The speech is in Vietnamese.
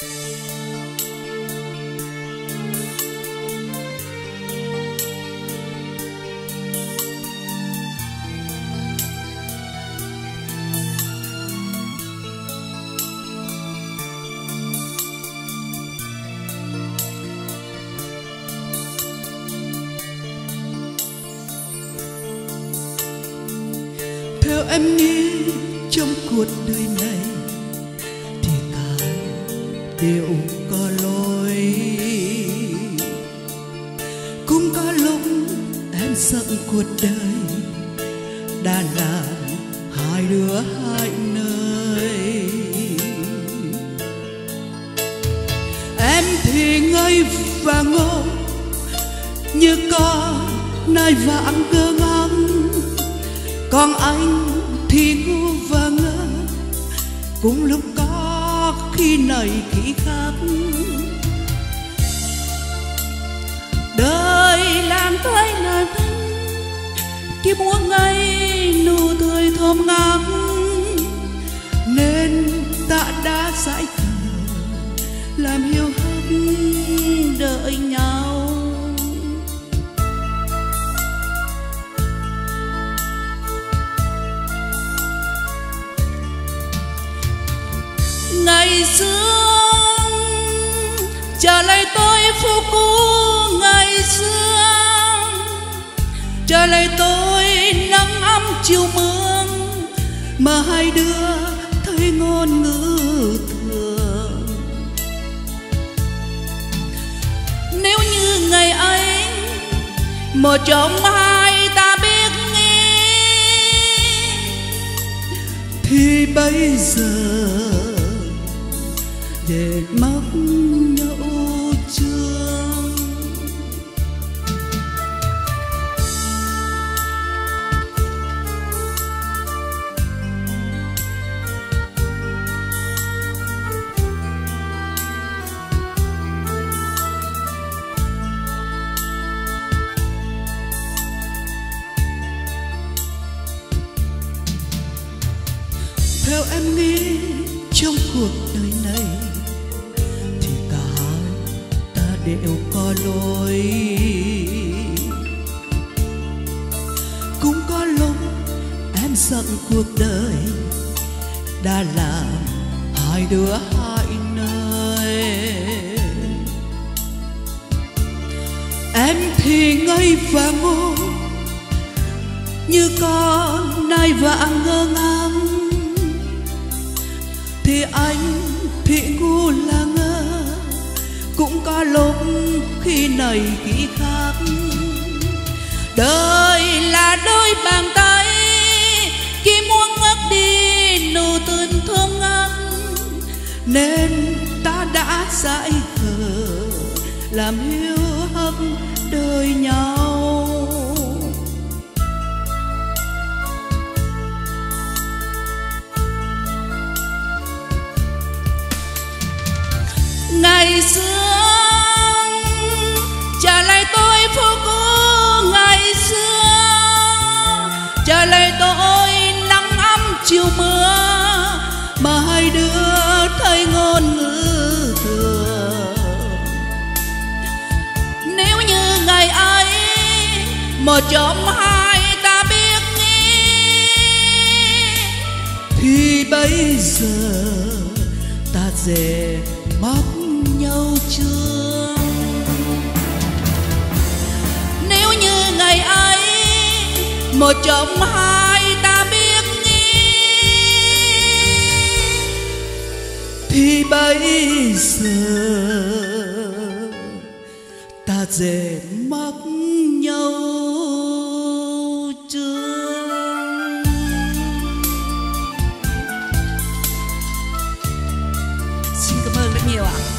theo em nghĩ trong cuộc đời này đều có lỗi cũng có lúc em giận cuộc đời đã làm hai đứa hai nơi. Em thì ngây và ngô, như con nai vàng cơ ngang còn anh thì ngu và ngơ, cũng lúc có khi này khi khác. Đời làm tới là thân khi muốn ngay nụ cười thơm ngát. Nên ta đã giải khờ làm hiếu hấp đợi nhau ngày trả lại tôi phu cũ ngày xưa. Trả lại tôi nắng ấm chiều mưa mà hai đứa thấy ngôn ngữ thường. Nếu như ngày ấy, một trong hai ta biết nghĩ thì bây giờ theo em nghĩ trong cuộc đời này thì cả hai ta đều có lỗi. Cũng có lúc em giận cuộc đời đã làm hai đứa hai nơi. Em thì ngây và ngu như con nai vàng ngơ ngác thì anh, thì ngu là ngơ. Cũng có lúc khi này khi khác. Đời là đôi bàn tay. Khi muốn ngất đi, nụ tình thơm ngát nên ta đã dại khờ làm hiếu hấp đời nhau ngày xưa trả lại tôi phố cũ ngày xưa. Trả lại tôi nắng ấm chiều mưa. Mà hai đứa thấy ngôn ngữ thường. Nếu như ngày ấy, một trong hai ta biết nghĩ thì bây giờ ta dè móc nhau chưa? Nếu như ngày ấy một trong hai ta biết nghĩ thì bây giờ ta dễ mắc nhau chưa? Xin cảm ơn rất nhiều ạ.